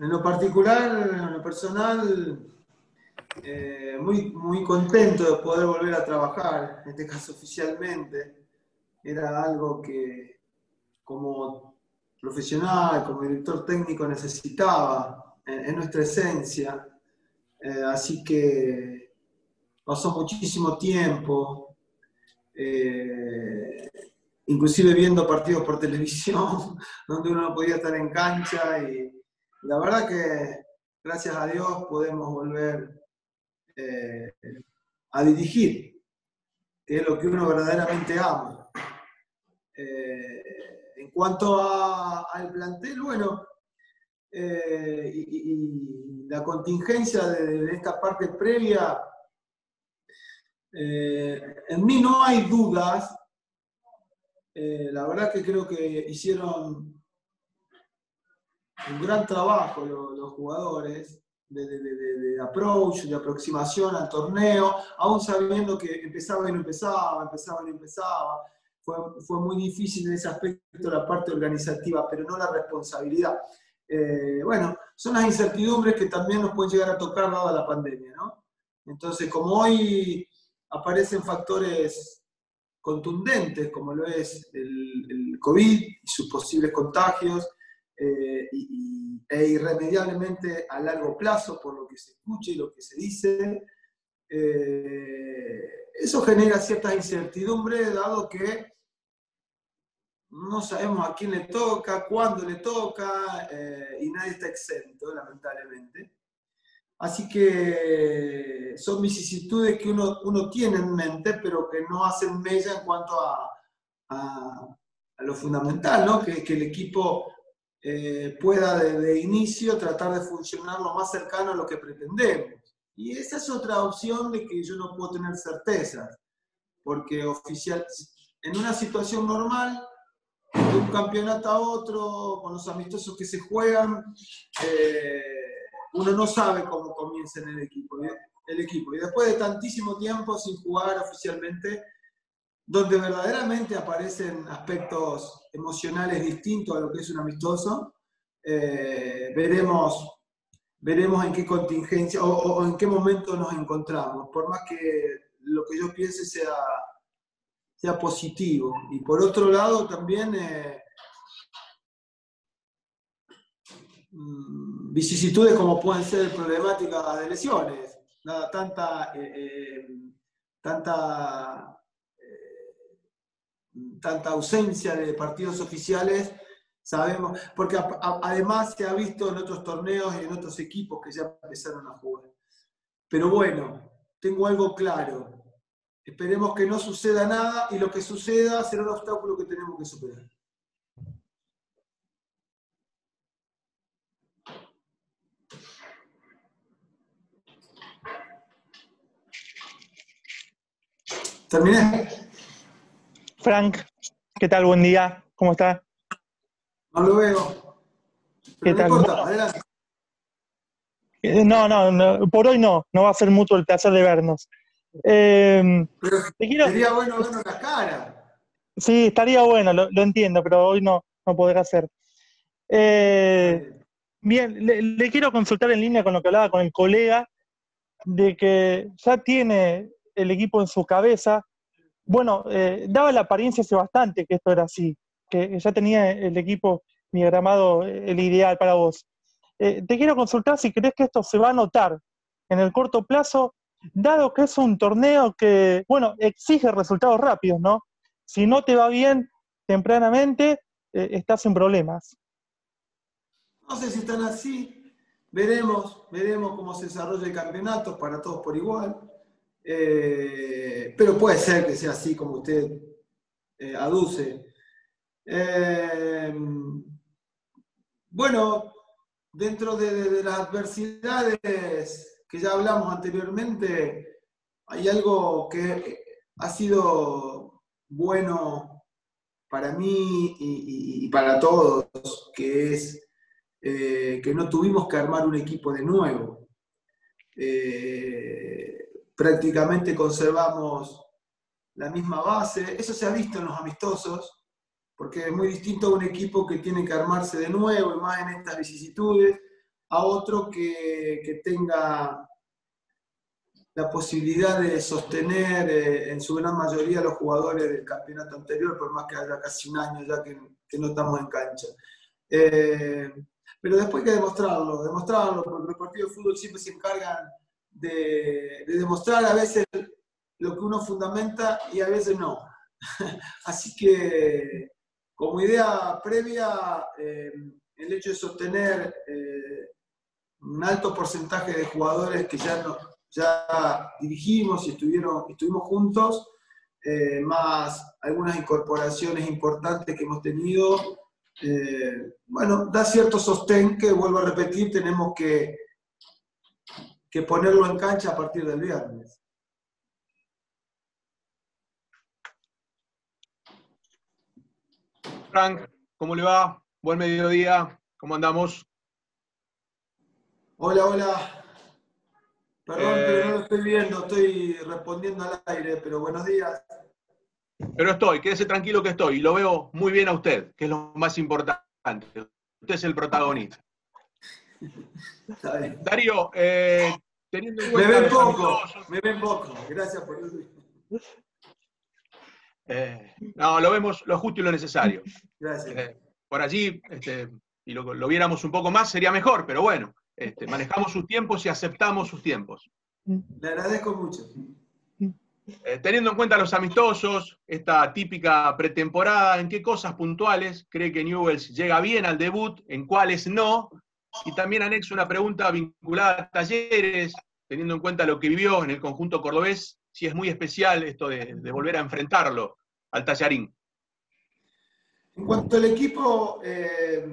En lo particular, en lo personal, eh, muy, muy contento de poder volver a trabajar, en este caso oficialmente. Era algo que como profesional, como director técnico necesitaba en, nuestra esencia. Eh, así que pasó muchísimo tiempo, eh, inclusive viendo partidos por televisión, donde uno no podía estar en cancha y la verdad que gracias a Dios podemos volver eh, a dirigir, que es lo que uno verdaderamente ama. Eh, en cuanto al plantel, bueno, eh, y, la contingencia de, esta parte previa, en mí no hay dudas. la verdad que creo que hicieron un gran trabajo los jugadores de, approach, de aproximación al torneo, aún sabiendo que empezaba y no empezaba, empezaba y no empezaba. Fue, fue muy difícil en ese aspecto la parte organizativa, pero no la responsabilidad. Eh, bueno, son las incertidumbres que también nos pueden llegar a tocar dada la pandemia, ¿no? Entonces, como hoy aparecen factores contundentes, como lo es el, el COVID y sus posibles contagios, eh, e irremediablemente a largo plazo por lo que se escucha y lo que se dice. Eh, eso genera ciertas incertidumbres, dado que no sabemos a quién le toca, cuándo le toca, eh, y nadie está exento, lamentablemente. Así que son vicisitudes que uno, uno tiene en mente, pero que no hacen mella en cuanto a, a, lo fundamental, ¿no? que, que el equipo eh, pueda de, inicio tratar de funcionar lo más cercano a lo que pretendemos. Y esa es otra opción de que yo no puedo tener certezas, porque oficial, en una situación normal, de un campeonato a otro, con los amistosos que se juegan, eh, uno no sabe cómo comienza en el equipo, el equipo. Y después de tantísimo tiempo sin jugar oficialmente, donde verdaderamente aparecen aspectos emocionales distintos a lo que es un amistoso, eh, veremos, veremos en qué contingencia o, en qué momento nos encontramos, por más que lo que yo piense sea, sea positivo. Y por otro lado también eh, mm, vicisitudes como pueden ser problemáticas de lesiones, nada, tanta, eh, tanta tanta ausencia de partidos oficiales, sabemos, porque además se ha visto en otros torneos y en otros equipos que ya empezaron a jugar. Pero bueno, tengo algo claro. Esperemos que no suceda nada y lo que suceda será un obstáculo que tenemos que superar. Terminé. Frank, ¿qué tal? Buen día, ¿cómo está? No lo veo. ¿Qué tal? Eh, no, no, no, por hoy no, no va a ser mutuo el placer de vernos. Eh, pero sería bueno vernos la cara. Sí, estaría bueno, lo, entiendo, pero hoy no, no podrá hacer. Eh, bien, le, quiero consultar en línea con lo que hablaba con el colega, de que ya tiene el equipo en su cabeza, bueno, eh, daba la apariencia hace bastante que esto era así, que ya tenía el equipo diagramado eh, el ideal para vos. Eh, te quiero consultar si crees que esto se va a notar en el corto plazo, dado que es un torneo que, bueno, exige resultados rápidos, ¿no? Si no te va bien tempranamente, estás en problemas. No sé si están así, veremos, veremos cómo se desarrolla el campeonato para todos por igual. Eh, pero puede ser que sea así como usted eh, aduce. Eh, bueno, dentro de, las adversidades que ya hablamos anteriormente, hay algo que ha sido bueno para mí y, para todos, que es que no tuvimos que armar un equipo de nuevo prácticamente conservamos la misma base. Eso se ha visto en los amistosos, porque es muy distinto a un equipo que tiene que armarse de nuevo y más en estas vicisitudes, a otro que, tenga la posibilidad de sostener eh, en su gran mayoría los jugadores del campeonato anterior, por más que haya casi un año ya que, no estamos en cancha. Eh, pero después hay que demostrarlo, demostrarlo, porque los partidos de fútbol siempre se encargan de, demostrar a veces lo que uno fundamenta y a veces no. Así que como idea previa, eh, el hecho de sostener eh, un alto porcentaje de jugadores que ya, no, ya dirigimos y estuvieron, estuvimos juntos, eh, más algunas incorporaciones importantes que hemos tenido, bueno, da cierto sostén que, vuelvo a repetir, tenemos que, que ponerlo en cancha a partir del viernes. Frank, ¿cómo le va? Buen mediodía, ¿cómo andamos? Hola, hola. Perdón, pero no lo estoy viendo, estoy respondiendo al aire, pero buenos días. Pero estoy, quédese tranquilo que estoy, y lo veo muy bien a usted, que es lo más importante. Usted es el protagonista. Darío, eh, teniendo en cuenta. Me ven poco, me ven poco, gracias por. Eh, no, lo vemos lo justo y lo necesario. Gracias. Eh, por allí, este, y lo, viéramos un poco más, sería mejor, pero bueno, este, manejamos sus tiempos y aceptamos sus tiempos. Le agradezco mucho. Eh, teniendo en cuenta los amistosos, esta típica pretemporada, ¿en qué cosas puntuales cree que Newells llega bien al debut? ¿En cuáles no? Y también anexo una pregunta vinculada a talleres, teniendo en cuenta lo que vivió en el conjunto cordobés, si es muy especial esto de, volver a enfrentarlo al Tallarín. En cuanto al equipo, eh,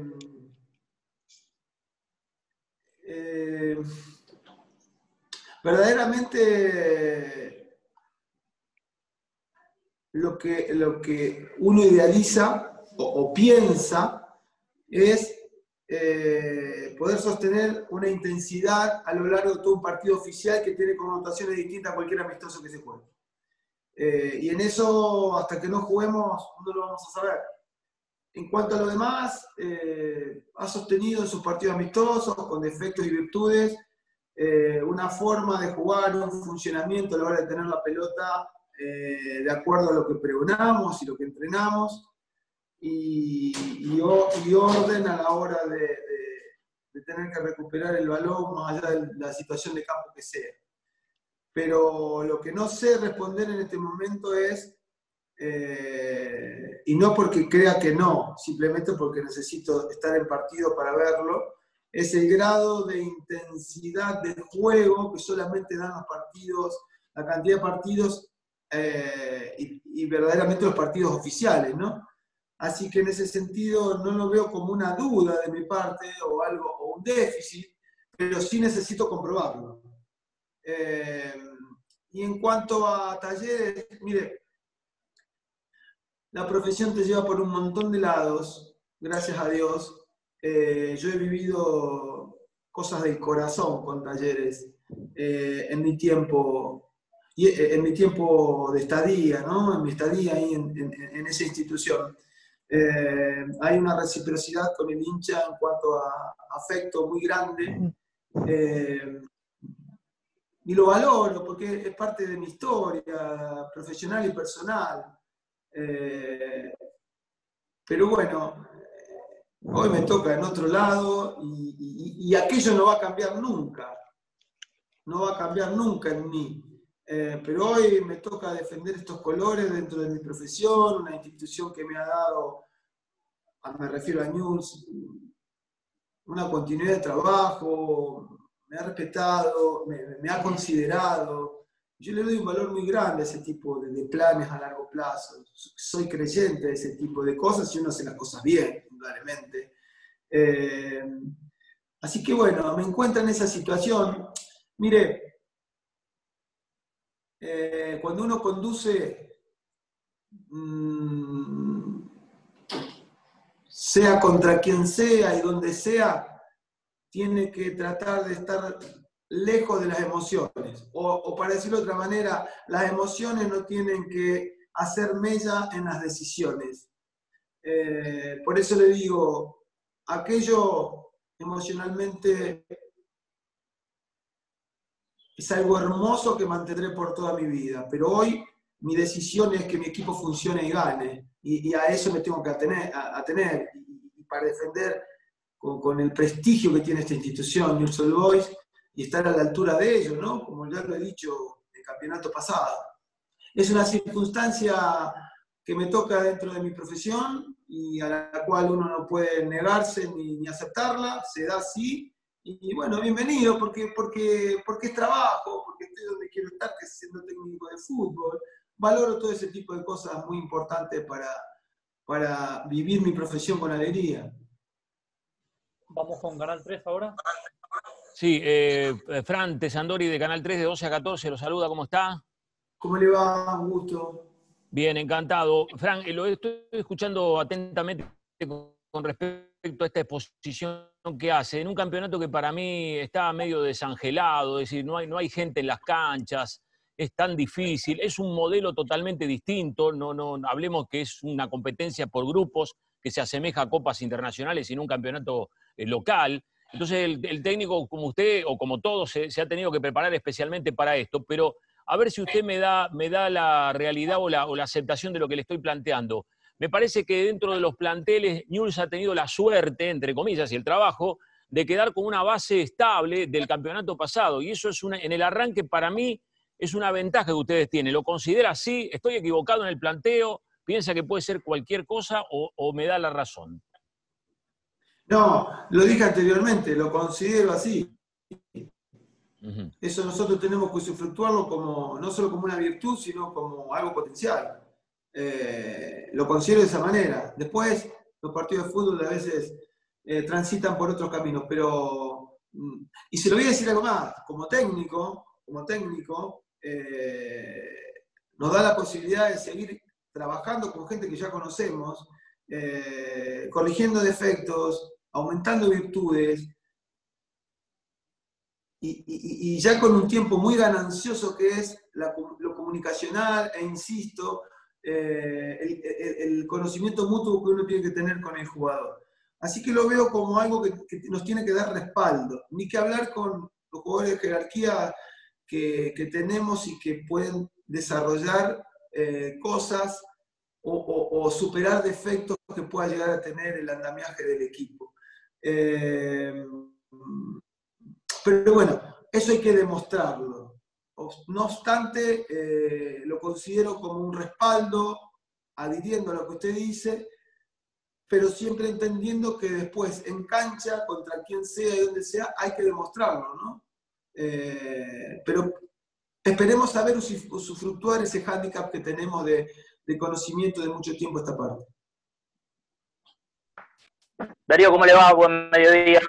eh, verdaderamente lo que, lo que uno idealiza o piensa es eh, poder sostener una intensidad a lo largo de todo un partido oficial que tiene connotaciones distintas a cualquier amistoso que se juegue. Eh, y en eso, hasta que no juguemos, no lo vamos a saber. En cuanto a lo demás, eh, ha sostenido en sus partidos amistosos, con defectos y virtudes, una forma de jugar, un funcionamiento a la hora de tener la pelota de acuerdo a lo que pregonamos y lo que entrenamos y, orden a la hora de, tener que recuperar el balón más allá de la situación de campo que sea. Pero lo que no sé responder en este momento es, eh, y no porque crea que no, simplemente porque necesito estar en partido para verlo, es el grado de intensidad del juego que solamente dan los partidos, la cantidad de partidos eh, y, y, verdaderamente los partidos oficiales, ¿no? Así que en ese sentido no lo veo como una duda de mi parte o algo o un déficit, pero sí necesito comprobarlo. Eh, y en cuanto a talleres, mire, la profesión te lleva por un montón de lados, gracias a Dios. Eh, yo he vivido cosas del corazón con talleres eh, en mi tiempo en mi tiempo de estadía, ¿no? En mi estadía ahí en esa institución. Eh, hay una reciprocidad con el hincha en cuanto a afecto muy grande. Eh, y lo valoro porque es parte de mi historia profesional y personal. Eh, pero bueno, hoy me toca en otro lado y, y, aquello no va a cambiar nunca. No va a cambiar nunca en mí. Eh, pero hoy me toca defender estos colores dentro de mi profesión, una institución que me ha dado, me refiero a News, una continuidad de trabajo, me ha respetado, me, ha considerado. Yo le doy un valor muy grande a ese tipo de, planes a largo plazo. Soy creyente de ese tipo de cosas y uno hace las cosas bien, indudablemente. Eh, así que bueno, me encuentro en esa situación. Mire, eh, cuando uno conduce, mm, sea contra quien sea y donde sea, tiene que tratar de estar lejos de las emociones. O, para decirlo de otra manera, las emociones no tienen que hacer mella en las decisiones. Eh, por eso le digo, aquello emocionalmente es algo hermoso que mantendré por toda mi vida, pero hoy mi decisión es que mi equipo funcione y gane, y, a eso me tengo que atener, a, tener, y, para defender con, el prestigio que tiene esta institución, News Old Boys, y estar a la altura de ellos, ¿no? Como ya lo he dicho el campeonato pasado. Es una circunstancia que me toca dentro de mi profesión y a la cual uno no puede negarse ni, aceptarla, se da así. Y, bueno, bienvenido, porque, porque, porque es trabajo, porque estoy donde quiero estar, que es siendo técnico de fútbol. Valoro todo ese tipo de cosas muy importantes para, para vivir mi profesión con alegría. Vamos con Canal 3 ahora. Sí, eh, Fran Tesandori de Canal 3 de 12 a 14, lo saluda, ¿cómo está? ¿Cómo le va? Un gusto. Bien, encantado. Fran, lo estoy escuchando atentamente con respecto a esta exposición que hace en un campeonato que para mí está medio desangelado, es decir, no hay, no hay gente en las canchas, es tan difícil, es un modelo totalmente distinto, no, no hablemos que es una competencia por grupos que se asemeja a copas internacionales y no un campeonato eh, local. Entonces el, técnico como usted o como todos se, se ha tenido que preparar especialmente para esto, pero a ver si usted me da, me da la realidad o la, aceptación de lo que le estoy planteando. Me parece que dentro de los planteles, Newell's ha tenido la suerte, entre comillas, y el trabajo, de quedar con una base estable del campeonato pasado. Y eso es una, en el arranque, para mí, es una ventaja que ustedes tienen. ¿Lo considera así? ¿Estoy equivocado en el planteo? ¿Piensa que puede ser cualquier cosa o me da la razón? No, lo dije anteriormente, lo considero así. Eso nosotros tenemos que usufructuarlo como, no solo como una virtud, sino como algo potencial. Eh, lo considero de esa manera. Después, los partidos de fútbol a veces eh, transitan por otros caminos, pero, mm, y se lo voy a decir algo más, como técnico, como técnico, eh, nos da la posibilidad de seguir trabajando con gente que ya conocemos, corrigiendo defectos, aumentando virtudes, y, ya con un tiempo muy ganancioso que es lo comunicacional, e insisto, eh, el, conocimiento mutuo que uno tiene que tener con el jugador. Así que lo veo como algo que, nos tiene que dar respaldo, ni que hablar con los jugadores de jerarquía que, tenemos y que pueden desarrollar eh, cosas o, superar defectos que pueda llegar a tener el andamiaje del equipo. Eh, pero bueno, eso hay que demostrarlo. No obstante, eh, lo considero como un respaldo, adhiriendo a lo que usted dice, pero siempre entendiendo que después en cancha, contra quien sea y donde sea, hay que demostrarlo, ¿no? Eh, pero esperemos saber usufructuar ese hándicap que tenemos de, de conocimiento de mucho tiempo esta parte. Darío, ¿cómo le va? Buen mediodía.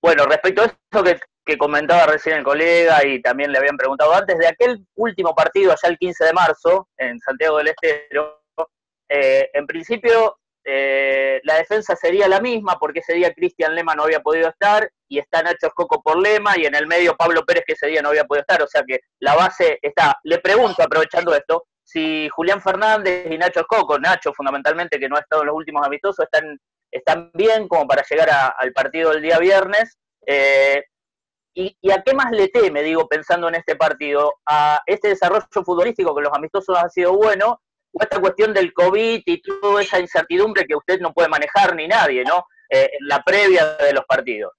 Bueno, respecto a eso que, comentaba recién el colega y también le habían preguntado antes, de aquel último partido allá el 15 de marzo en Santiago del Estero, eh, en principio eh, la defensa sería la misma porque ese día Cristian Lema no había podido estar y está Nacho Escoco por Lema y en el medio Pablo Pérez que ese día no había podido estar, o sea que la base está. Le pregunto, aprovechando esto, si Julián Fernández y Nacho Escoco, Nacho fundamentalmente que no ha estado en los últimos amistosos, están están bien como para llegar al partido del día viernes. Eh, y, a qué más le teme, digo, pensando en este partido? ¿A este desarrollo futbolístico que los amistosos han sido bueno? ¿O esta cuestión del COVID y toda esa incertidumbre que usted no puede manejar ni nadie, ¿no? Eh, la previa de los partidos.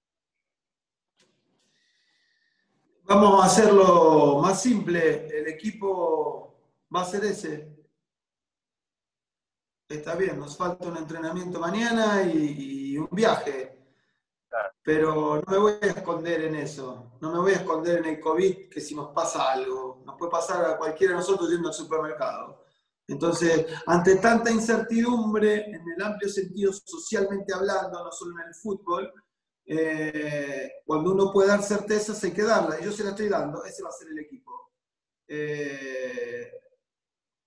Vamos a hacerlo más simple. El equipo va a ser ese está bien, nos falta un entrenamiento mañana y, un viaje. Pero no me voy a esconder en eso, no me voy a esconder en el COVID, que si nos pasa algo, nos puede pasar a cualquiera de nosotros yendo al supermercado. Entonces, ante tanta incertidumbre, en el amplio sentido socialmente hablando, no solo en el fútbol, eh, cuando uno puede dar certezas hay que darla, y yo se la estoy dando, ese va a ser el equipo. Eh,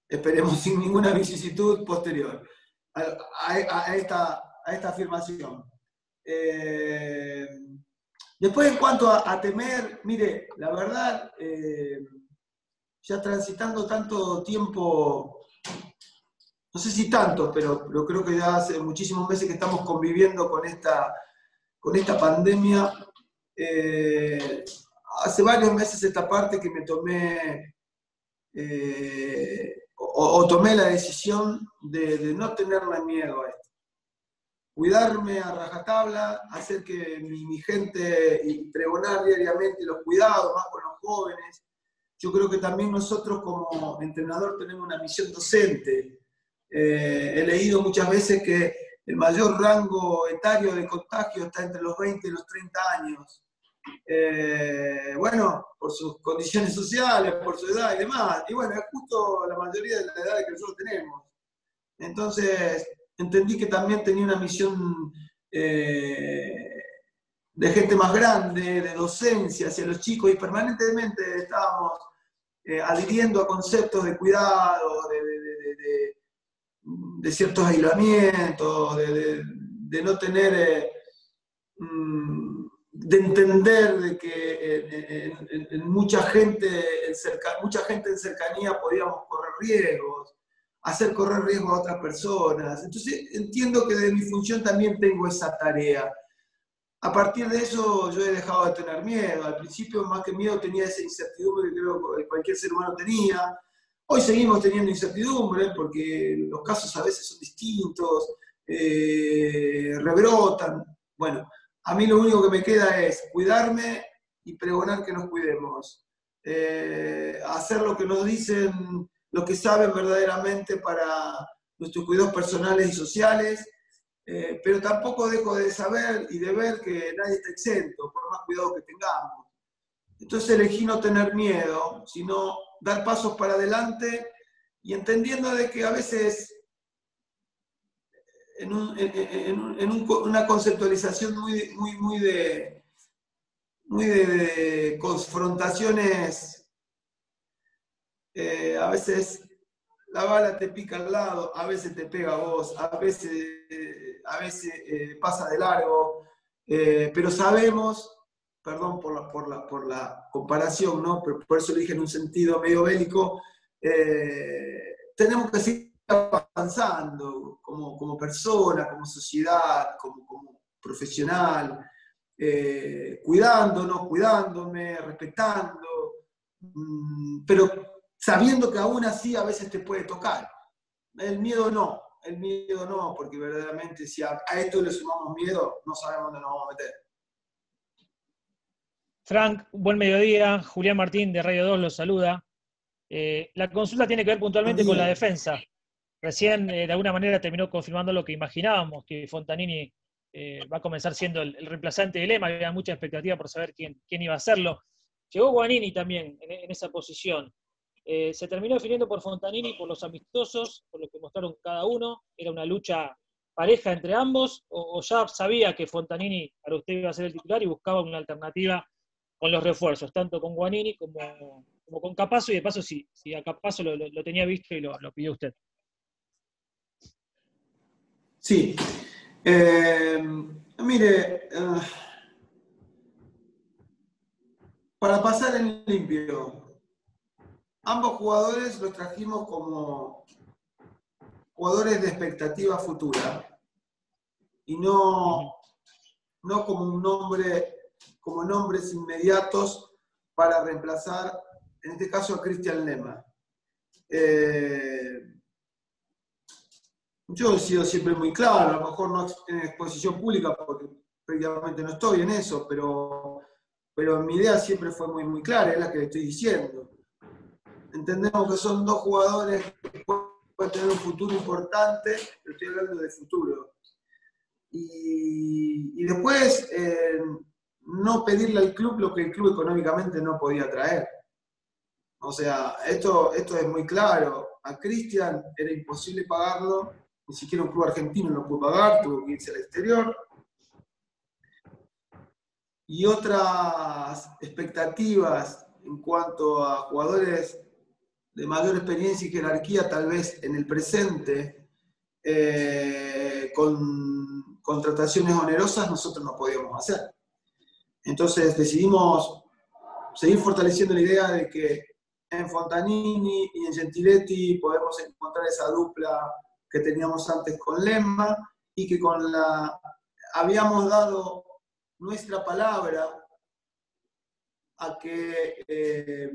esperemos sin ninguna vicisitud posterior a, esta, afirmación. Eh, después, en cuanto a, temer, mire, la verdad, eh, ya transitando tanto tiempo, no sé si tanto, pero, pero, creo que ya hace muchísimos meses que estamos conviviendo con esta, con esta pandemia, eh, hace varios meses esta parte que me tomé o, tomé la decisión de, no tenerle miedo a esto. Cuidarme a rajatabla, hacer que mi, gente y pregonar diariamente los cuidados, más con los jóvenes. Yo creo que también nosotros como entrenador tenemos una misión docente. Eh, he leído muchas veces que el mayor rango etario de contagio está entre los 20 y los 30 años. Eh, bueno, por sus condiciones sociales, por su edad y demás. Y bueno, es justo la mayoría de la edad que nosotros tenemos. Entonces, entendí que también tenía una misión eh, de gente más grande, de docencia hacia los chicos, y permanentemente estábamos eh, adhiriendo a conceptos de cuidado, de, ciertos aislamientos, de, no tener... Mm, de entender de que en, mucha, gente en mucha gente en cercanía podíamos correr riesgos, hacer correr riesgos a otras personas. Entonces entiendo que de mi función también tengo esa tarea. A partir de eso yo he dejado de tener miedo. Al principio más que miedo tenía esa incertidumbre que creo que cualquier ser humano tenía. Hoy seguimos teniendo incertidumbre porque los casos a veces son distintos, eh, rebrotan. Bueno, a mí lo único que me queda es cuidarme y pregonar que nos cuidemos. Eh, hacer lo que nos dicen los que saben verdaderamente para nuestros cuidados personales y sociales, eh, pero tampoco dejo de saber y de ver que nadie está exento, por más cuidado que tengamos. Entonces elegí no tener miedo, sino dar pasos para adelante y entendiendo de que a veces en, una conceptualización muy, muy, muy, de, muy de, confrontaciones, eh, a veces la bala te pica al lado, a veces te pega a vos, a veces, a veces eh, pasa de largo, eh, pero sabemos, perdón por la, por la, por la comparación, ¿no? por, por eso lo dije en un sentido medio bélico, tenemos que seguir avanzando como, como persona, como sociedad, como, como profesional, eh, cuidándonos, cuidándome, respetando, mm, pero sabiendo que aún así a veces te puede tocar. El miedo no, el miedo no, porque verdaderamente si a, esto le sumamos miedo, no sabemos dónde nos vamos a meter. Frank, buen mediodía. Julián Martín de Radio 2 los saluda. Eh, la consulta tiene que ver puntualmente con la defensa. Recién, eh, de alguna manera, terminó confirmando lo que imaginábamos, que Fontanini eh, va a comenzar siendo el, reemplazante de Lema, había mucha expectativa por saber quién, quién iba a hacerlo. Llegó Guanini también en, esa posición. Eh, se terminó definiendo por Fontanini por los amistosos, por lo que mostraron cada uno. Era una lucha pareja entre ambos, o, ya sabía que Fontanini para usted iba a ser el titular y buscaba una alternativa con los refuerzos, tanto con Guanini como, con Capazo, y de paso si, si a Capazo lo, tenía visto y lo pidió usted. Sí. Eh, mire, eh, para pasar en limpio, ambos jugadores los trajimos como jugadores de expectativa futura y no, no como un nombre, como nombres inmediatos para reemplazar, en este caso, a Cristian Lema. Eh, yo he sido siempre muy claro, a lo mejor no en exposición pública porque prácticamente no estoy en eso, pero, pero mi idea siempre fue muy, muy clara, es la que le estoy diciendo. Entendemos que son dos jugadores que pueden tener un futuro importante, pero estoy hablando de futuro. Y, después, eh, no pedirle al club lo que el club económicamente no podía traer. O sea, esto, esto es muy claro. A Cristian era imposible pagarlo ni siquiera un club argentino lo pudo pagar, tuvo que irse al exterior. Y otras expectativas en cuanto a jugadores de mayor experiencia y jerarquía, tal vez en el presente, eh, con contrataciones onerosas, nosotros no podíamos hacer. Entonces decidimos seguir fortaleciendo la idea de que en Fontanini y en Gentiletti podemos encontrar esa dupla que teníamos antes con Lemma y que con la habíamos dado nuestra palabra a que eh,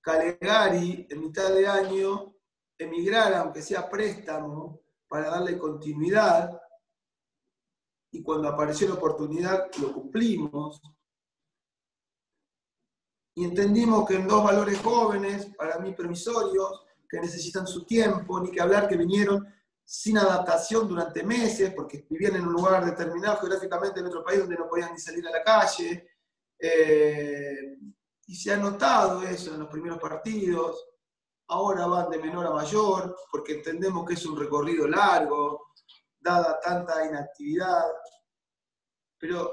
Calegari en mitad de año emigrara, aunque sea préstamo, para darle continuidad. Y cuando apareció la oportunidad, lo cumplimos. Y entendimos que en dos valores jóvenes, para mí permisorios, que necesitan su tiempo, ni que hablar que vinieron sin adaptación durante meses, porque vivían en un lugar determinado geográficamente en otro país donde no podían ni salir a la calle. Eh, y se ha notado eso en los primeros partidos. Ahora van de menor a mayor, porque entendemos que es un recorrido largo, dada tanta inactividad. Pero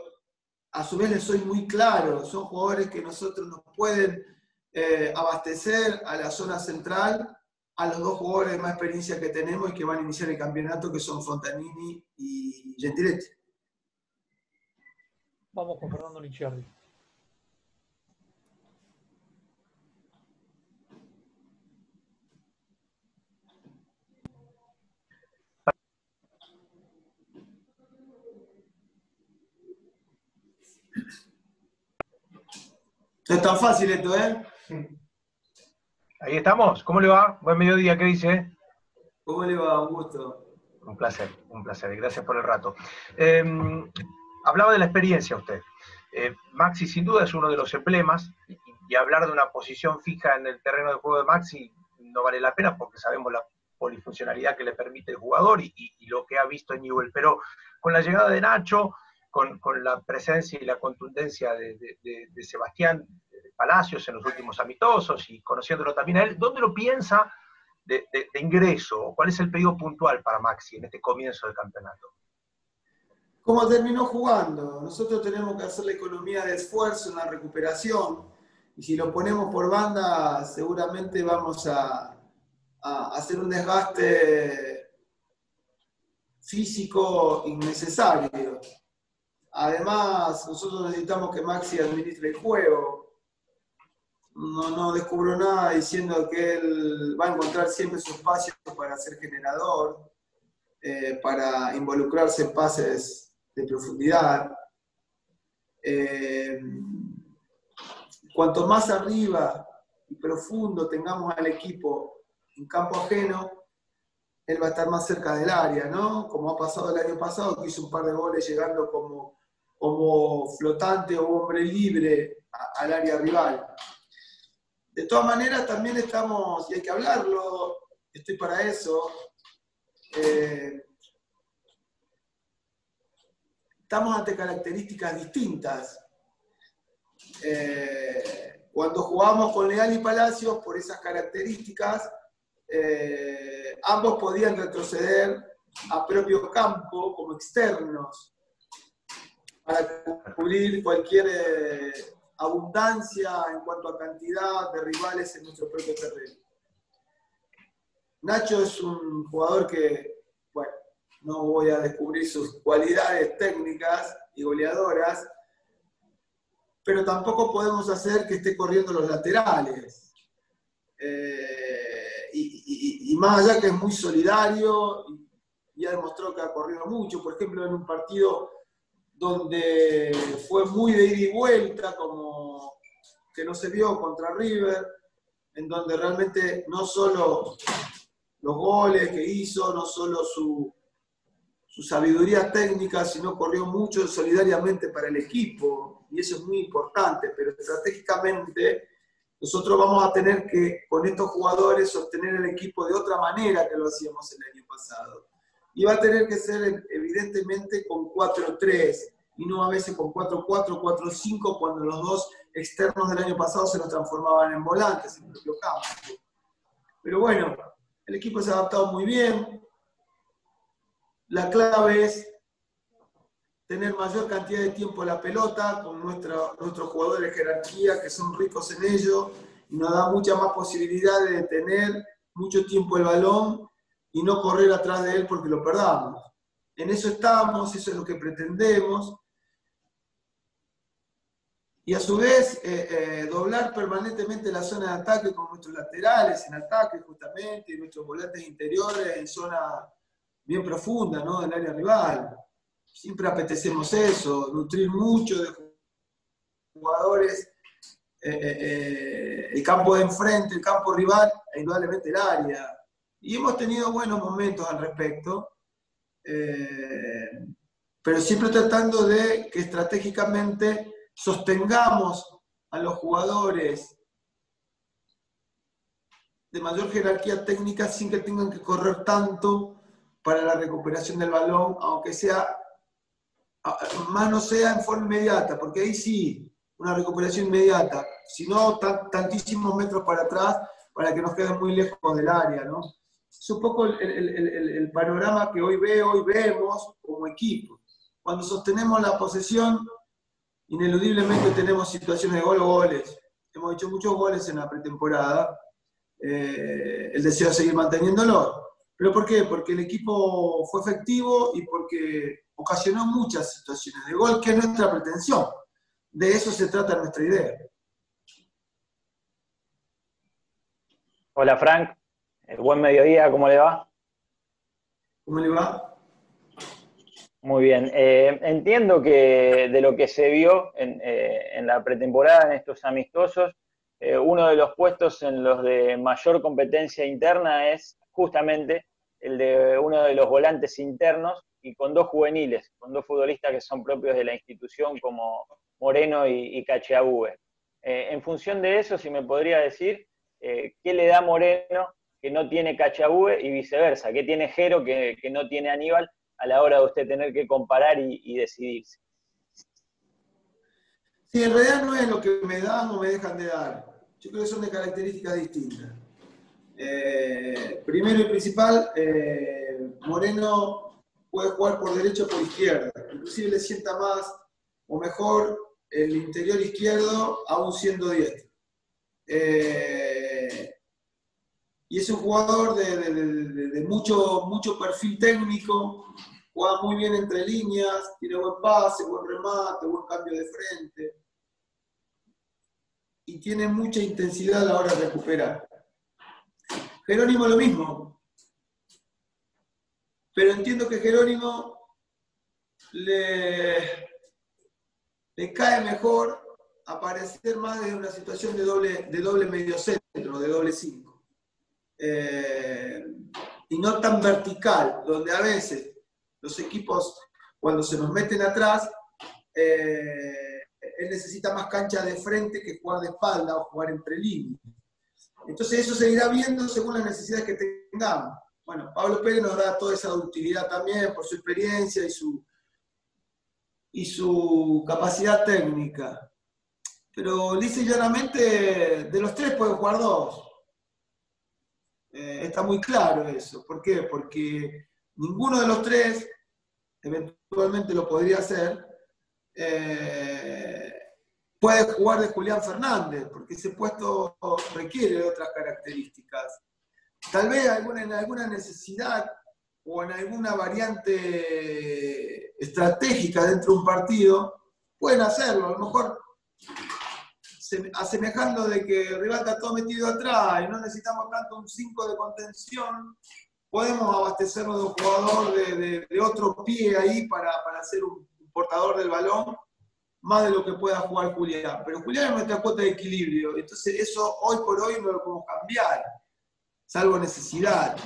a su vez les soy muy claro, son jugadores que nosotros nos pueden eh, abastecer a la zona central, a los dos jugadores de más experiencia que tenemos y que van a iniciar el campeonato, que son Fontanini y Gentiletti. Vamos con Fernando Licciardi. No es tan fácil esto, ¿eh? Ahí estamos. ¿Cómo le va? Buen mediodía, ¿qué dice? ¿Cómo le va? Un gusto. Un placer, un placer. Gracias por el rato. Eh, hablaba de la experiencia usted. Eh, Maxi sin duda es uno de los emblemas y, y, hablar de una posición fija en el terreno de juego de Maxi no vale la pena porque sabemos la polifuncionalidad que le permite el jugador y, y, y lo que ha visto en Newell. Pero con la llegada de Nacho, con, la presencia y la contundencia de, de, de, Sebastián Palacios en los últimos amistosos y conociéndolo también a él, ¿dónde lo piensa de, ingreso? ¿Cuál es el pedido puntual para Maxi en este comienzo del campeonato? ¿Cómo terminó jugando? Nosotros tenemos que hacer la economía de esfuerzo en la recuperación y si lo ponemos por banda seguramente vamos a hacer un desgaste físico innecesario. Además, nosotros necesitamos que Maxi administre el juego. No, no descubro nada diciendo que él va a encontrar siempre su espacio para ser generador, eh, para involucrarse en pases de profundidad. Eh, cuanto más arriba y profundo tengamos al equipo en campo ajeno, él va a estar más cerca del área, ¿no? Como ha pasado el año pasado, que hizo un par de goles llegando como como flotante o hombre libre al área rival. De todas maneras, también estamos, y hay que hablarlo, estoy para eso, eh, estamos ante características distintas. Eh, cuando jugamos con Leal y Palacios, por esas características, eh, ambos podían retroceder a propio campo como externos para cubrir cualquier eh, abundancia en cuanto a cantidad de rivales en nuestro propio terreno. Nacho es un jugador que, bueno, no voy a descubrir sus cualidades técnicas y goleadoras, pero tampoco podemos hacer que esté corriendo los laterales. Eh, y, más allá que es muy solidario y, y ha que ha corrido mucho, por ejemplo, en un partido donde fue muy de ida y vuelta, como que no se vio contra River, en donde realmente no solo los goles que hizo, no solo su, su sabiduría técnica, sino corrió mucho solidariamente para el equipo, y eso es muy importante, pero estratégicamente nosotros vamos a tener que con estos jugadores sostener el equipo de otra manera que lo hacíamos el año pasado y va a tener que ser evidentemente con 4-3 y no a veces con 4-4, 4-5 cuando los dos externos del año pasado se nos transformaban en volantes en el propio campo. Pero bueno, el equipo se ha adaptado muy bien. La clave es tener mayor cantidad de tiempo a la pelota con nuestra, nuestros jugadores de jerarquía que son ricos en ello y nos da mucha más posibilidad de tener mucho tiempo el balón y no correr atrás de él porque lo perdamos. En eso estamos, eso es lo que pretendemos. Y a su vez, eh, eh, doblar permanentemente la zona de ataque con nuestros laterales en ataque justamente, y nuestros volantes interiores en zona bien profunda ¿no? del área rival. siempre apetecemos eso, nutrir mucho de jugadores, eh, eh, el campo de enfrente, el campo rival, e indudablemente el área. Y hemos tenido buenos momentos al respecto, pero siempre tratando de que estratégicamente sostengamos a los jugadores de mayor jerarquía técnica sin que tengan que correr tanto para la recuperación del balón, aunque sea, más no sea en forma inmediata, porque ahí sí, una recuperación inmediata, sino tantísimos metros para atrás para que nos queden muy lejos del área, ¿no? Es un poco el, panorama que hoy veo, y vemos como equipo. Cuando sostenemos la posesión, ineludiblemente tenemos situaciones de gol o goles. Hemos hecho muchos goles en la pretemporada. Eh, el deseo de seguir manteniéndolo. ¿Pero por qué? Porque el equipo fue efectivo y porque ocasionó muchas situaciones de gol, que es nuestra pretensión. De eso se trata nuestra idea. Hola Frank, eh, buen mediodía, ¿cómo le va? ¿Cómo le va? Muy bien. Eh, entiendo que de lo que se vio en, eh, la pretemporada, en estos amistosos, uno de los puestos en los de mayor competencia interna es justamente el de uno de los volantes internos y con dos juveniles, con dos futbolistas que son propios de la institución como Moreno y, y eh, en función de eso, si me podría decir, eh, ¿qué le da Moreno que no tiene Cachabue y viceversa? ¿Qué tiene Jero que, no tiene Aníbal a la hora de usted tener que comparar y, decidirse? Sí, en realidad no es lo que me dan o me dejan de dar. Yo creo que son de características distintas. Eh, primero y principal, Moreno puede jugar por derecha o por izquierda. Inclusive le sienta más o mejor el interior izquierdo aún siendo diestro. Eh, y es un jugador de, mucho, perfil técnico, juega muy bien entre líneas, tiene buen pase, buen remate, buen cambio de frente. Y tiene mucha intensidad a la hora de recuperar. Jerónimo lo mismo. Pero entiendo que Jerónimo le, cae mejor aparecer más desde una situación de doble, de doble medio centro, de doble 5. Eh, y no tan vertical, donde a veces los equipos, cuando se nos meten atrás, eh, él necesita más cancha de frente que jugar de espalda o jugar entre líneas. Entonces eso se irá viendo según las necesidades que tengamos. Bueno, Pablo Pérez nos da toda esa utilidad también por su experiencia y su, y su capacidad técnica. Pero dice llanamente, de los tres pueden jugar dos. Eh, está muy claro eso. ¿Por qué? Porque ninguno de los tres, eventualmente lo podría hacer, eh, puede jugar de Julián Fernández, porque ese puesto requiere otras características. Tal vez alguna, en alguna necesidad o en alguna variante estratégica dentro de un partido, pueden hacerlo. A lo mejor asemejando de que el está todo metido atrás y no necesitamos tanto un 5 de contención, podemos abastecernos de un jugador de, otro pie ahí para, para ser un portador del balón, más de lo que pueda jugar Julián. Pero Julián es nuestra cuota de equilibrio, entonces eso hoy por hoy no lo podemos cambiar, salvo necesidad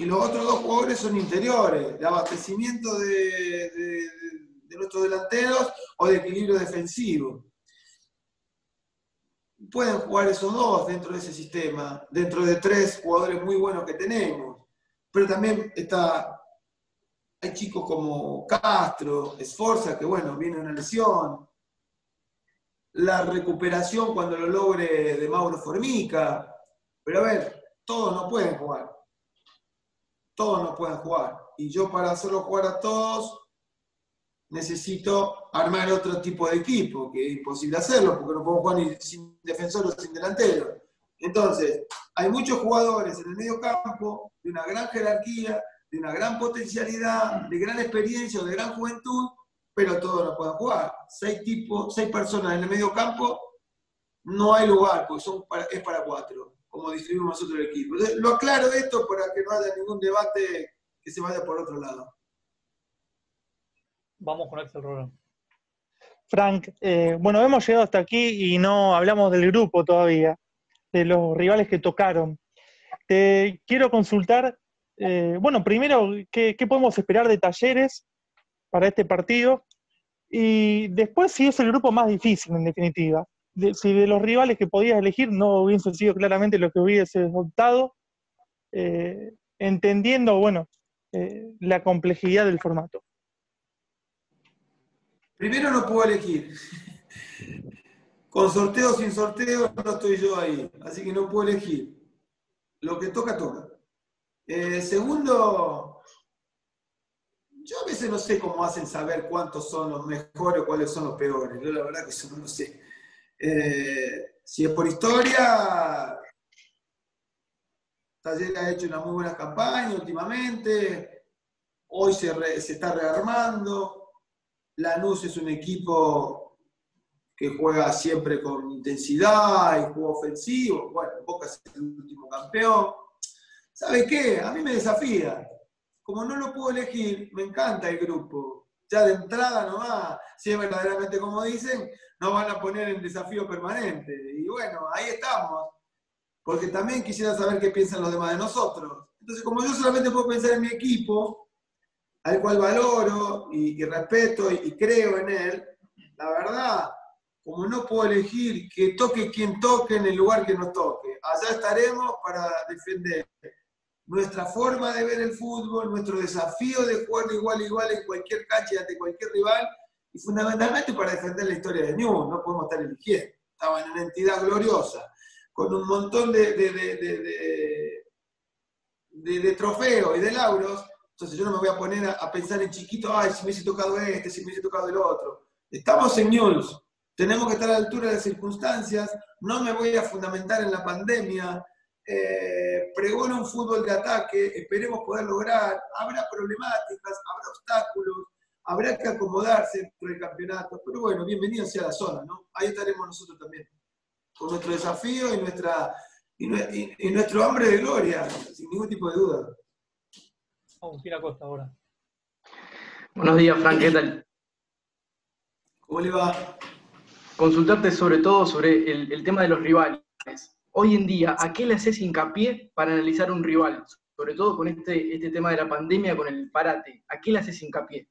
y los otros dos jugadores son interiores, de abastecimiento de, nuestros delanteros o de equilibrio defensivo. Pueden jugar esos dos dentro de ese sistema, dentro de tres jugadores muy buenos que tenemos. Pero también está, hay chicos como Castro, Esforza, que bueno, viene una lesión. La recuperación cuando lo logre de Mauro Formica. Pero a ver, todos no pueden jugar todos no pueden jugar. Y yo para hacerlo jugar a todos necesito armar otro tipo de equipo, que es imposible hacerlo, porque no puedo jugar ni sin defensor o sin delantero. Entonces, hay muchos jugadores en el medio campo de una gran jerarquía, de una gran potencialidad, de gran experiencia, de gran juventud, pero todos no pueden jugar. Seis tipos, seis personas en el medio campo, no hay lugar, porque son es para cuatro como distribuimos nosotros el equipo. Lo aclaro esto para que no haya ningún debate que se vaya por otro lado. Vamos con Axel Rolón. Frank, eh, bueno, hemos llegado hasta aquí y no hablamos del grupo todavía, de los rivales que tocaron. Te quiero consultar, eh, bueno, primero, ¿qué, ¿qué podemos esperar de talleres para este partido? Y después, si es el grupo más difícil, en definitiva. De- si de los rivales que podías elegir no hubiese sido claramente lo que hubiese optado, eh, entendiendo, bueno, eh, la complejidad del formato. Primero no puedo elegir. Con sorteo o sin sorteo no estoy yo ahí, así que no puedo elegir. Lo que toca, toca. Eh, segundo, yo a veces no sé cómo hacen saber cuántos son los mejores o cuáles son los peores. Yo la verdad que eso no lo sé. Eh, si es por historia, Taller ha hecho una muy buena campaña últimamente. Hoy se, está rearmando. Lanús es un equipo que juega siempre con intensidad y juego ofensivo. Bueno, Boca es el último campeón. ¿Sabe qué? A mí me desafía. Como no lo puedo elegir, me encanta el grupo. Ya de entrada nomás, si es verdaderamente como dicen, nos van a poner en desafío permanente. Y bueno, ahí estamos. Porque también quisiera saber qué piensan los demás de nosotros. Entonces, como yo solamente puedo pensar en mi equipo, al cual valoro y, respeto y, creo en él, la verdad, como no puedo elegir que toque quien toque en el lugar que nos toque, allá estaremos para defender nuestra forma de ver el fútbol, nuestro desafío de jugar igual a igual en cualquier cancha ante cualquier rival, y fundamentalmente para defender la historia de Newell, no podemos estar eligiendo. Estaba en una entidad gloriosa, con un montón de trofeos y de lauros, entonces yo no me voy a poner a, pensar en chiquito, ay, si me hubiese tocado este, si me hubiese tocado el otro. Estamos en News, tenemos que estar a la altura de las circunstancias, no me voy a fundamentar en la pandemia, eh, pregono un fútbol de ataque, esperemos poder lograr, habrá problemáticas, habrá obstáculos, habrá que acomodarse dentro del campeonato, pero bueno, bienvenido sea la zona, ¿no? Ahí estaremos nosotros también, con nuestro desafío y, nuestra, y, nue- y- y nuestro hambre de gloria, sin ningún tipo de duda. Agustín Acosta ahora. Buenos días, Frank, ¿qué tal? ¿Cómo le va? Consultarte sobre todo sobre el, el tema de los rivales. Hoy en día, ¿a qué le haces hincapié para analizar un rival? Sobre todo con este, este tema de la pandemia, con el parate. ¿A qué le haces hincapié?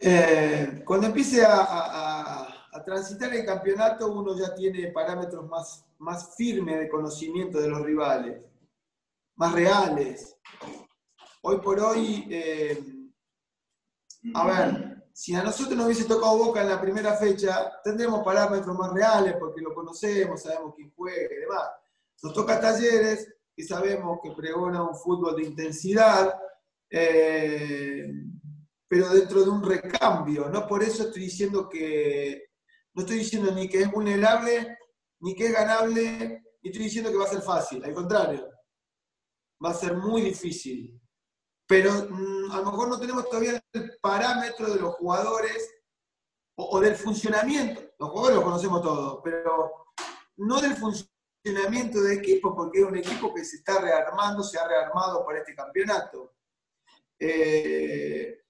Eh, cuando empiece a, a- a- a transitar el campeonato, uno ya tiene parámetros más, más firmes de conocimiento de los rivales, más reales. Hoy por hoy, eh, a ver, si a nosotros nos hubiese tocado Boca en la primera fecha, tendremos parámetros más reales porque lo conocemos, sabemos quién juega y demás. Nos toca Talleres, que sabemos que pregona un fútbol de intensidad, eh, pero dentro de un recambio. No por eso estoy diciendo que, no estoy diciendo ni que es vulnerable, ni que es ganable, ni estoy diciendo que va a ser fácil. Al contrario, va a ser muy difícil. Pero mm, a lo mejor no tenemos todavía el parámetro de los jugadores o, del funcionamiento. Los jugadores los conocemos todos, pero no del funcionamiento de equipo, porque es un equipo que se está rearmando, se ha rearmado para este campeonato. Eh,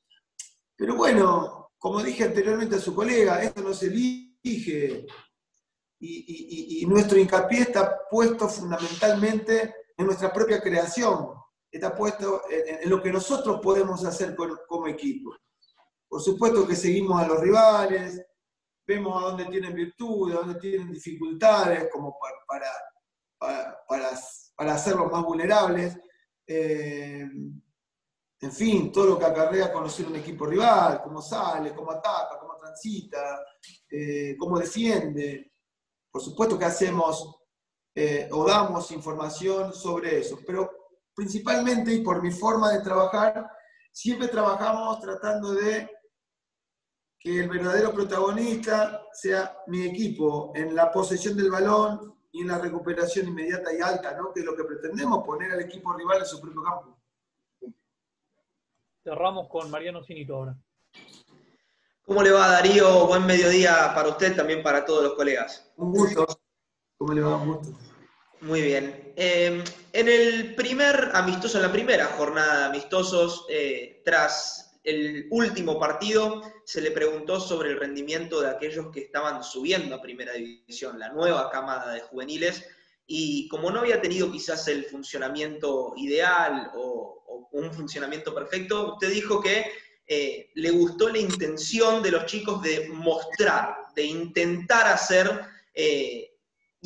pero bueno, como dije anteriormente a su colega, esto no se elige y nuestro hincapié está puesto fundamentalmente en nuestra propia creación, está puesto en, lo que nosotros podemos hacer como equipo. Por supuesto que seguimos a los rivales, vemos a dónde tienen virtudes, a dónde tienen dificultades, como pa- para, para, para, para hacerlos más vulnerables. Eh, en fin, todo lo que acarrea conocer un equipo rival, cómo sale, cómo ataca, cómo transita, eh, cómo defiende. Por supuesto que hacemos eh, o damos información sobre eso, pero principalmente y por mi forma de trabajar, siempre trabajamos tratando de que el verdadero protagonista sea mi equipo en la posesión del balón y en la recuperación inmediata y alta, ¿no? que es lo que pretendemos, poner al equipo rival en su propio campo. Cerramos con Mariano Cinito ahora. ¿Cómo le va Darío? Buen mediodía para usted, también para todos los colegas. Un gusto. ¿Cómo le va? Muy bien. Eh, en el primer amistoso, en la primera jornada de amistosos, eh, tras el último partido, se le preguntó sobre el rendimiento de aquellos que estaban subiendo a primera división, la nueva camada de juveniles, y como no había tenido quizás el funcionamiento ideal o, o un funcionamiento perfecto, usted dijo que eh, le gustó la intención de los chicos de mostrar, de intentar hacer, eh,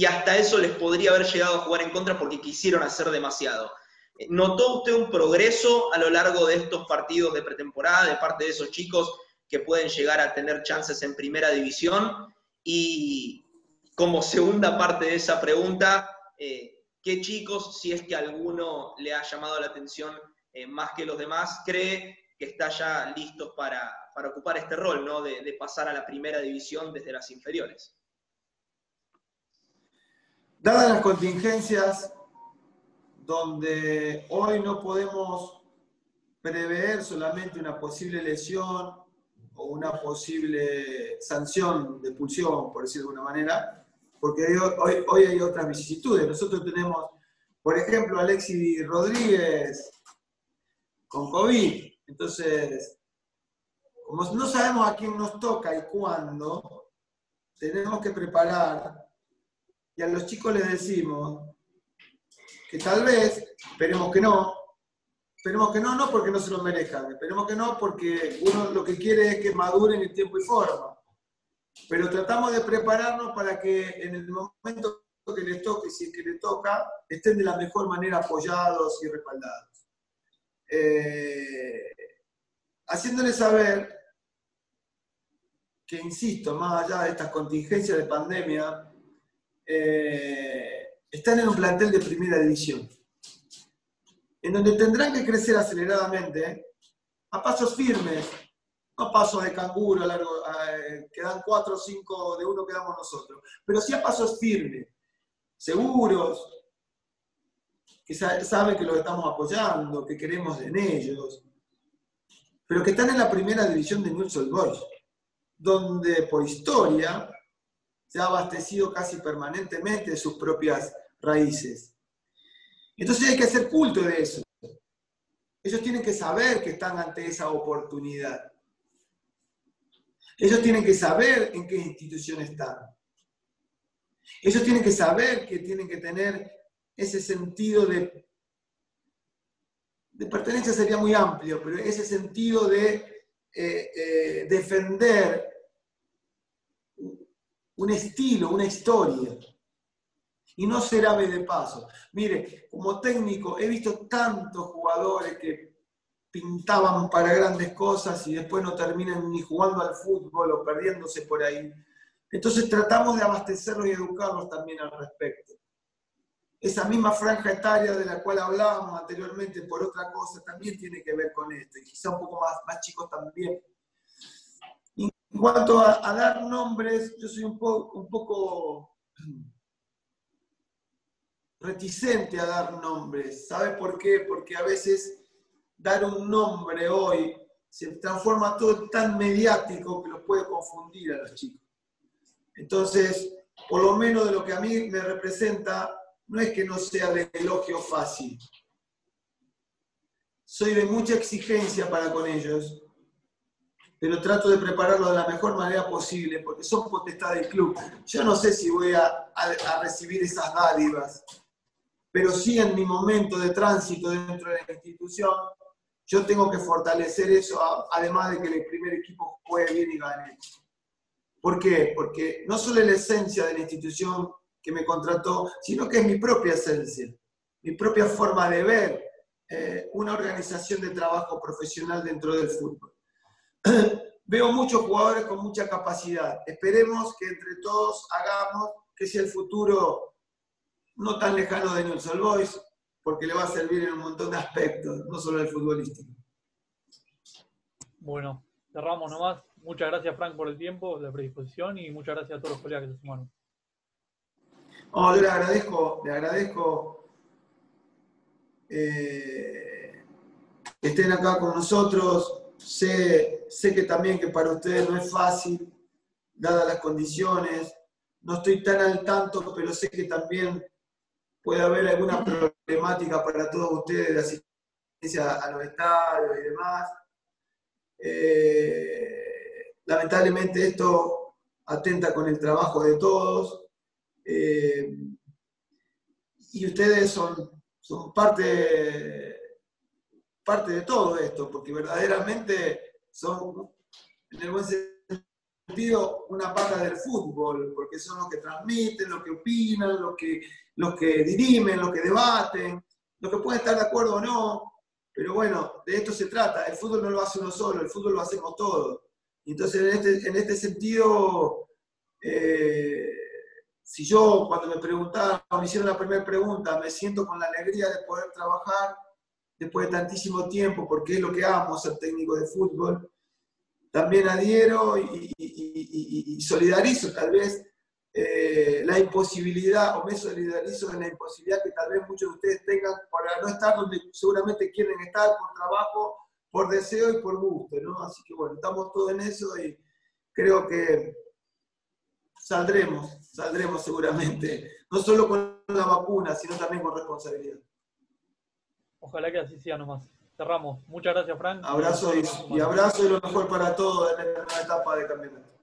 y hasta eso les podría haber llegado a jugar en contra porque quisieron hacer demasiado. Eh, ¿Notó usted un progreso a lo largo de estos partidos de pretemporada de parte de esos chicos que pueden llegar a tener chances en primera división? Y como segunda parte de esa pregunta, eh, ¿qué chicos, si es que alguno le ha llamado la atención eh, más que los demás, cree que está ya listos para, ocupar este rol, ¿no? De pasar a la primera división desde las inferiores? Dadas las contingencias donde hoy no podemos prever solamente una posible lesión o una posible sanción de expulsión, por decirlo de alguna manera, porque hoy, hoy, hay otras vicisitudes. Nosotros tenemos, por ejemplo, Alexis Rodríguez con COVID. Entonces, como no sabemos a quién nos toca y cuándo, tenemos que preparar y a los chicos les decimos que tal vez, esperemos que no, esperemos que no, no porque no se lo merezcan, esperemos que no porque uno lo que quiere es que maduren en tiempo y forma. Pero tratamos de prepararnos para que en el momento que les toque, si es que les toca, estén de la mejor manera apoyados y respaldados. Eh, haciéndoles saber que, insisto, más allá de estas contingencias de pandemia, eh, están en un plantel de primera división, en donde tendrán que crecer aceleradamente, a pasos firmes, no pasos de canguro, largo, a, que dan cuatro o cinco de uno quedamos nosotros, pero sí a pasos firmes, seguros, que saben que los estamos apoyando, que queremos en ellos, pero que están en la primera división de News Old Boys, donde por historia se ha abastecido casi permanentemente de sus propias raíces. Entonces hay que hacer culto de eso. Ellos tienen que saber que están ante esa oportunidad. Ellos tienen que saber en qué institución están. Ellos tienen que saber que tienen que tener ese sentido de, de pertenencia sería muy amplio, pero ese sentido de eh, eh, defender un estilo, una historia. Y no ser ave de paso. Mire, como técnico he visto tantos jugadores que pintaban para grandes cosas y después no terminan ni jugando al fútbol o perdiéndose por ahí. Entonces tratamos de abastecerlos y educarlos también al respecto. Esa misma franja etaria de la cual hablábamos anteriormente por otra cosa también tiene que ver con esto, y quizá un poco más, más chicos también. En cuanto a, dar nombres, yo soy un, po, un poco reticente a dar nombres. ¿Sabe por qué? Porque a veces dar un nombre hoy se transforma todo tan mediático que los puede confundir a los chicos. Entonces, por lo menos de lo que a mí me representa, no es que no sea de elogio fácil. Soy de mucha exigencia para con ellos, pero trato de prepararlo de la mejor manera posible, porque son potestad del club. Yo no sé si voy a, recibir esas dádivas, pero sí en mi momento de tránsito dentro de la institución, yo tengo que fortalecer eso, además de que el primer equipo juegue bien y gane. ¿Por qué? Porque no solo es la esencia de la institución que me contrató, sino que es mi propia esencia, mi propia forma de ver eh, una organización de trabajo profesional dentro del fútbol. Veo muchos jugadores con mucha capacidad. Esperemos que entre todos hagamos que sea el futuro no tan lejano de Old Boys, porque le va a servir en un montón de aspectos, no solo el futbolístico. Bueno, cerramos nomás. Muchas gracias, Frank, por el tiempo, la predisposición y muchas gracias a todos los colegas que se sumaron. Oh, yo le agradezco, le agradezco eh, que estén acá con nosotros. Sé, sé que también que para ustedes no es fácil, dadas las condiciones. No estoy tan al tanto, pero sé que también puede haber alguna problemática para todos ustedes de asistencia a los estadios y demás. Eh, lamentablemente esto atenta con el trabajo de todos. Eh, y ustedes son, son parte, parte de todo esto, porque verdaderamente son, en el buen sentido, una pata del fútbol, porque son los que transmiten, los que opinan, los que, los que dirimen, los que debaten, los que pueden estar de acuerdo o no, pero bueno, de esto se trata. El fútbol no lo hace uno solo, el fútbol lo hacemos todos. Entonces, en este, en este sentido, eh, si yo cuando me preguntaron, me hicieron la primera pregunta, me siento con la alegría de poder trabajar después de tantísimo tiempo, porque es lo que amo, ser técnico de fútbol, también adhiero y, solidarizo tal vez eh, la imposibilidad, o me solidarizo en la imposibilidad que tal vez muchos de ustedes tengan para no estar donde seguramente quieren estar por trabajo, por deseo y por gusto, ¿no? Así que bueno, estamos todos en eso y creo que saldremos, saldremos seguramente, no solo con la vacuna, sino también con responsabilidad. Ojalá que así sea nomás. Cerramos. Muchas gracias, Frank. Abrazo y, abrazo y lo mejor para todos en esta etapa de campeonato.